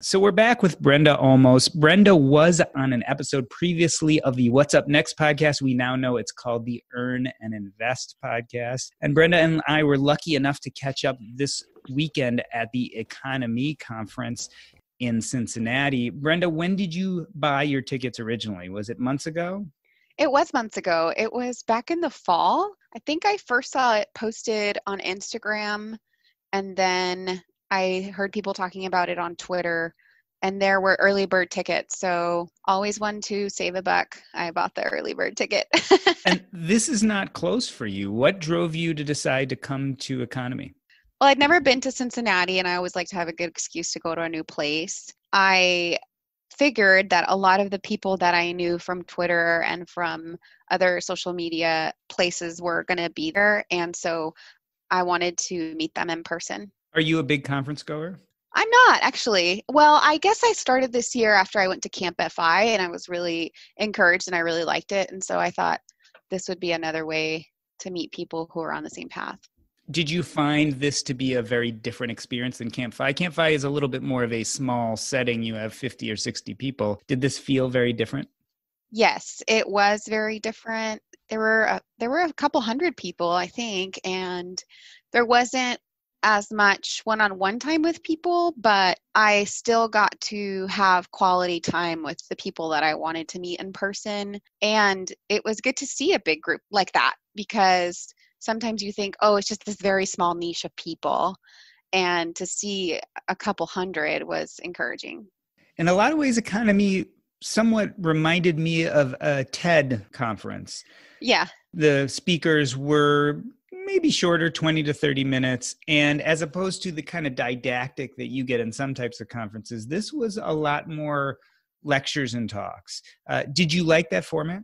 So we're back with Brenda Olmos. Brenda was on an episode previously of the What's Up Next podcast. We now know it's called the Earn and Invest podcast. And Brenda and I were lucky enough to catch up this weekend at the EconoMe conference in Cincinnati. Brenda, when did you buy your tickets originally? Was it months ago? It was months ago. It was back in the fall. I think I first saw it posted on Instagram and then I heard people talking about it on Twitter, and there were early bird tickets. So always one to save a buck. I bought the early bird ticket. and this is not close for you. What drove you to decide to come to EconoMe? Well, I'd never been to Cincinnati, and I always like to have a good excuse to go to a new place. I figured that a lot of the people that I knew from Twitter and from other social media places were going to be there. And so I wanted to meet them in person. Are you a big conference goer? I'm not actually. Well, I guess I started this year after I went to Camp FI and I was really encouraged and I really liked it. And so I thought this would be another way to meet people who are on the same path. Did you find this to be a very different experience than Camp FI? Camp FI is a little bit more of a small setting. You have 50 or 60 people. Did this feel very different? Yes, it was very different. There were a, there were a couple hundred people, I think, and there wasn't as much one on one time with people, but I still got to have quality time with the people that I wanted to meet in person. And it was good to see a big group like that because sometimes you think, oh, it's just this very small niche of people. And to see a couple hundred was encouraging. In a lot of ways, EconoMe somewhat reminded me of a TED conference. Yeah. The speakers were maybe shorter 20 to 30 minutes. And as opposed to the kind of didactic that you get in some types of conferences this was a lot more lectures and talks. Uh, did you like that format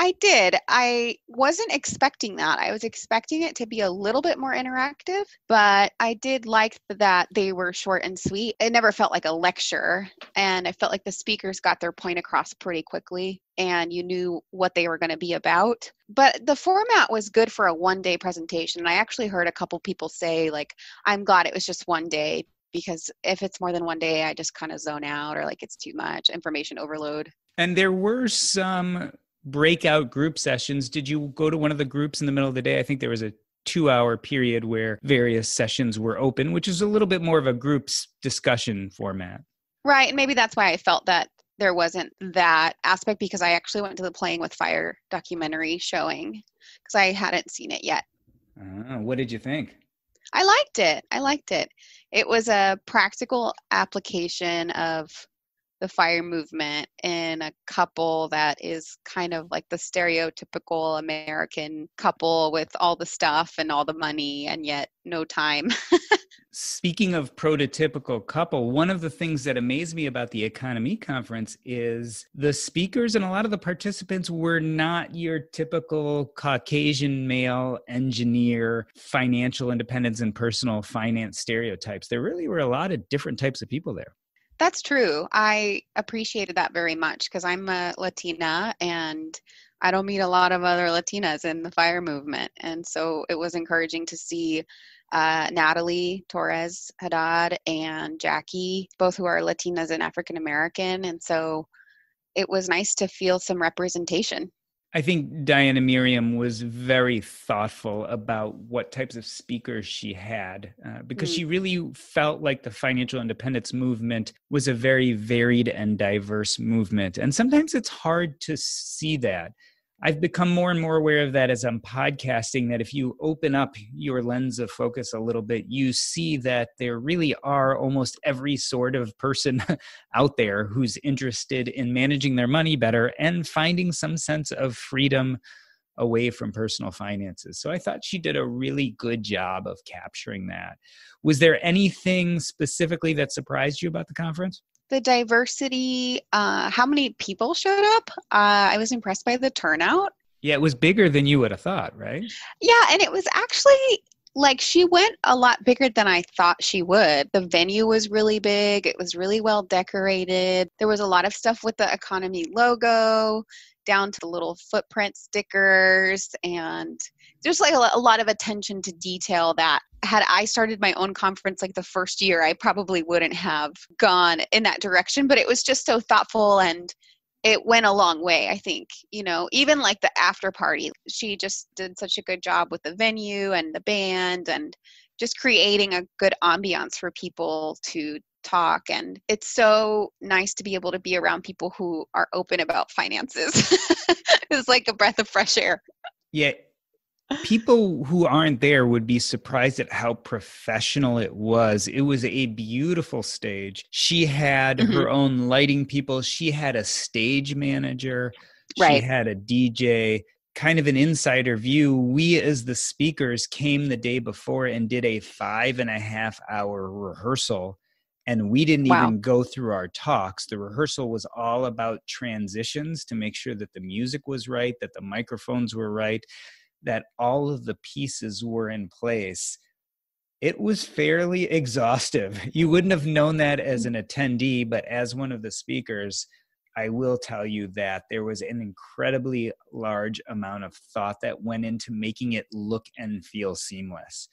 I did. I wasn't expecting that. I was expecting it to be a little bit more interactive, but I did like that they were short and sweet. It never felt like a lecture, and I felt like the speakers got their point across pretty quickly and you knew what they were going to be about. But the format was good for a one day presentation. And I actually heard a couple people say, like, I'm glad it was just one day because if it's more than one day, I just kind of zone out or like it's too much information overload. And there were some breakout group sessions. Did you go to one of the groups in the middle of the day? I think there was a two hour period where various sessions were open, which is a little bit more of a groups discussion format. Right. And maybe that's why I felt that there wasn't that aspect because I actually went to the Playing with Fire documentary showing because I hadn't seen it yet. Uh, what did you think? I liked it. I liked it. It was a practical application of the fire movement in a couple that is kind of like the stereotypical American couple with all the stuff and all the money and yet no time. Speaking of prototypical couple, one of the things that amazed me about the EconoMe conference is the speakers and a lot of the participants were not your typical Caucasian male engineer, financial independence, and personal finance stereotypes. There really were a lot of different types of people there. That's true. I appreciated that very much because I'm a Latina and I don't meet a lot of other Latinas in the fire movement. And so it was encouraging to see uh, Natalie Torres Haddad and Jackie, both who are Latinas and African American. And so it was nice to feel some representation. I think Diana Merriam was very thoughtful about what types of speakers she had uh, because mm. she really felt like the financial independence movement was a very varied and diverse movement. And sometimes it's hard to see that. I've become more and more aware of that as I'm podcasting. That if you open up your lens of focus a little bit, you see that there really are almost every sort of person out there who's interested in managing their money better and finding some sense of freedom away from personal finances. So I thought she did a really good job of capturing that. Was there anything specifically that surprised you about the conference? The diversity, uh, how many people showed up. Uh, I was impressed by the turnout. Yeah, it was bigger than you would have thought, right? Yeah, and it was actually like she went a lot bigger than I thought she would. The venue was really big, it was really well decorated. There was a lot of stuff with the EconoMe logo, down to the little footprint stickers, and just like a, lot of attention to detail that had I started my own conference like the first year, I probably wouldn't have gone in that direction. But it was just so thoughtful and it went a long way, I think. You know, even like the after party, she just did such a good job with the venue and the band and just creating a good ambiance for people to talk and it's so nice to be able to be around people who are open about finances it's like a breath of fresh air yeah people who aren't there would be surprised at how professional it was. It was a beautiful stage. She had mm-hmm. her own lighting people, she had a stage manager, right. she had a DJ. Kind of an insider view. We, as the speakers, came the day before and did a five and a half hour rehearsal and we didn't wow. even go through our talks the rehearsal was all about transitions to make sure that the music was right that the microphones were right that all of the pieces were in place, it was fairly exhaustive. You wouldn't have known that as an attendee, but as one of the speakers, I will tell you that there was an incredibly large amount of thought that went into making it look and feel seamless.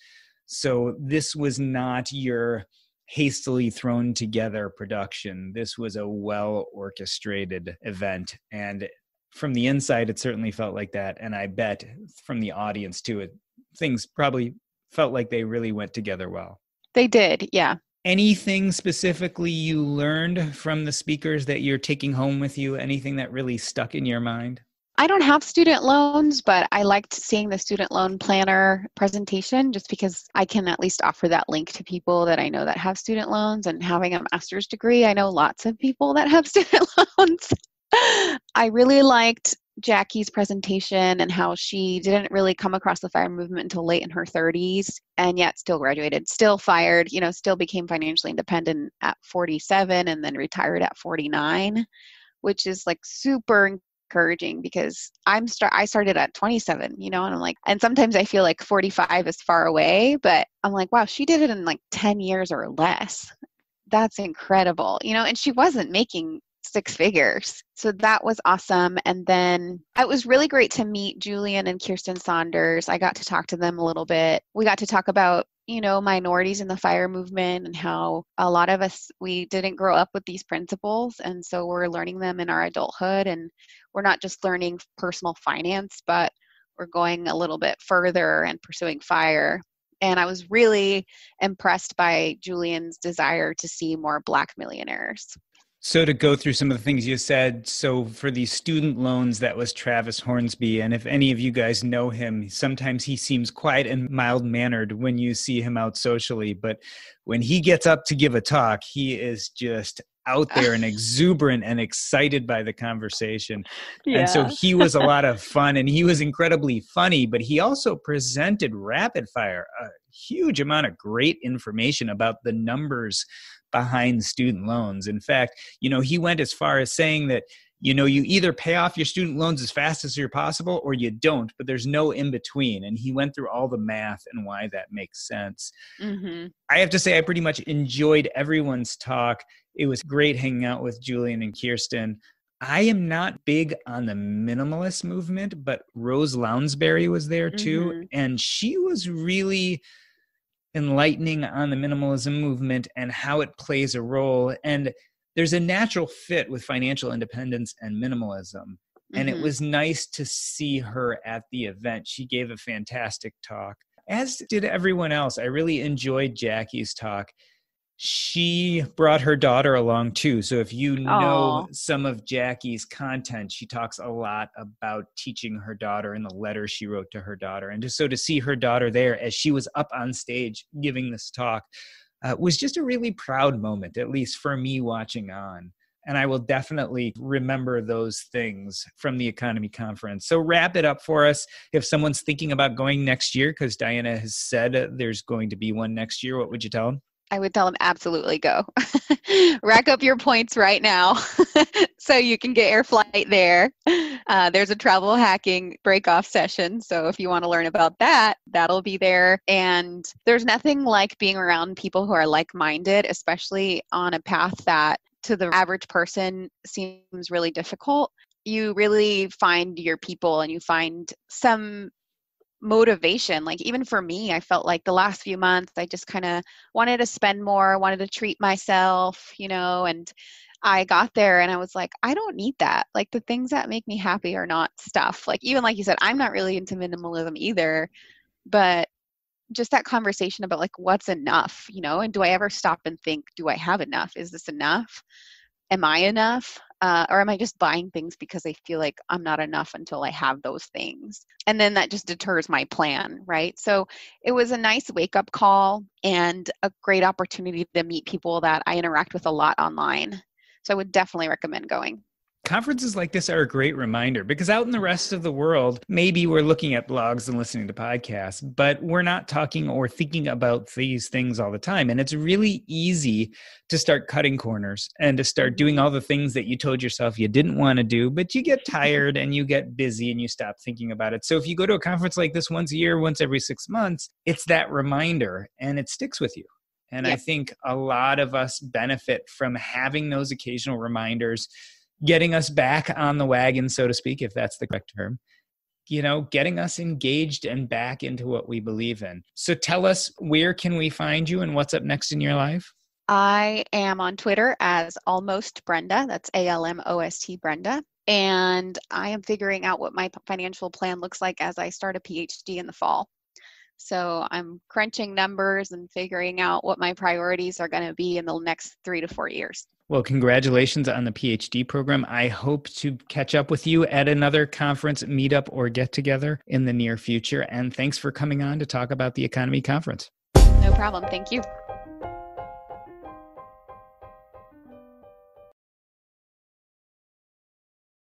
So this was not your hastily thrown together production. This was a well orchestrated event. And from the inside it certainly felt like that. And i bet from the audience too it things probably felt like they really went together well. They did yeah. Anything specifically you learned from the speakers that you're taking home with you? Anything that really stuck in your mind? I don't have student loans, but I liked seeing the student loan planner presentation just because I can at least offer that link to people that I know that have student loans and having a master's degree. I know lots of people that have student loans. I really liked Jackie's presentation and how she didn't really come across the fire movement until late in her 30s and yet still graduated, still fired, you know, still became financially independent at 47 and then retired at 49, which is like super encouraging because I'm start I started at 27, you know, and I'm like and sometimes I feel like 45 is far away, but I'm like wow, she did it in like 10 years or less. That's incredible. You know, and she wasn't making six figures. So that was awesome. And then it was really great to meet Julian and Kirsten Saunders. I got to talk to them a little bit. We got to talk about you know minorities in the fire movement and how a lot of us we didn't grow up with these principles and so we're learning them in our adulthood and we're not just learning personal finance but we're going a little bit further and pursuing fire and i was really impressed by julian's desire to see more black millionaires so to go through some of the things you said, so for the student loans, that was Travis Hornsby, and if any of you guys know him, sometimes he seems quiet and mild mannered when you see him out socially, but when he gets up to give a talk, he is just out there and exuberant and excited by the conversation. Yeah. And so he was a lot of fun and he was incredibly funny, but he also presented rapid fire a huge amount of great information about the numbers behind student loans. In fact, you know, he went as far as saying that you know you either pay off your student loans as fast as you're possible or you don't but there's no in between and he went through all the math and why that makes sense mm-hmm. i have to say i pretty much enjoyed everyone's talk it was great hanging out with julian and kirsten I am not big on the minimalist movement, but Rose Lounsbury was there too. Mm-hmm. And she was really enlightening on the minimalism movement and how it plays a role. And there's a natural fit with financial independence and minimalism. And mm-hmm. it was nice to see her at the event. She gave a fantastic talk, as did everyone else. I really enjoyed Jackie's talk she brought her daughter along too. So if you know Aww. some of Jackie's content, she talks a lot about teaching her daughter and the letter she wrote to her daughter. And just so to see her daughter there as she was up on stage giving this talk uh, was just a really proud moment, at least for me watching on. And I will definitely remember those things from the EconoMe conference. So, wrap it up for us. If someone's thinking about going next year, because Diana has said there's going to be one next year, what would you tell them? I would tell them absolutely go. Rack up your points right now so you can get your flight there. Uh, there's a travel hacking break off session. So if you want to learn about that, that'll be there. And there's nothing like being around people who are like minded, especially on a path that to the average person seems really difficult. You really find your people and you find some motivation. Like, even for me, I felt like the last few months, I just kind of wanted to spend more, wanted to treat myself, you know, and I got there and I was like, I don't need that. Like, the things that make me happy are not stuff. Like, even like you said, I'm not really into minimalism either, but just that conversation about like what's enough you know and do i ever stop and think do i have enough is this enough am i enough uh, or am i just buying things because i feel like i'm not enough until i have those things? And then that just deters my plan right? So it was a nice wake up call and a great opportunity to meet people that i interact with a lot online. So i would definitely recommend going Conferences like this are a great reminder because out in the rest of the world, maybe we're looking at blogs and listening to podcasts, but we're not talking or thinking about these things all the time. And it's really easy to start cutting corners and to start mm-hmm. doing all the things that you told yourself you didn't want to do, but you get tired and you get busy and you stop thinking about it. So if you go to a conference like this once a year, once every six months, it's that reminder and it sticks with you. And. I think a lot of us benefit from having those occasional reminders getting us back on the wagon, so to speak, if that's the correct term. You know, getting us engaged and back into what we believe in. So tell us, where can we find you and what's up next in your life? I am on Twitter as Almost Brenda. That's A L M O S T Brenda. And I am figuring out what my financial plan looks like as I start a PhD in the fall. So I'm crunching numbers and figuring out what my priorities are going to be in the next three to four years. Well, congratulations on the PhD program. I hope to catch up with you at another conference, meetup, or get together in the near future. And thanks for coming on to talk about the EconoMe Conference. No problem. Thank you.